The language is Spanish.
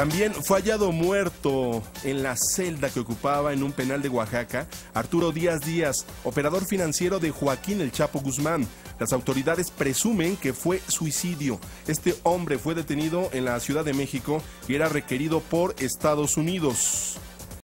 También fue hallado muerto en la celda que ocupaba en un penal de Oaxaca Arturo Díaz Díaz, operador financiero de Joaquín El Chapo Guzmán. Las autoridades presumen que fue suicidio. Este hombre fue detenido en la Ciudad de México y era requerido por Estados Unidos.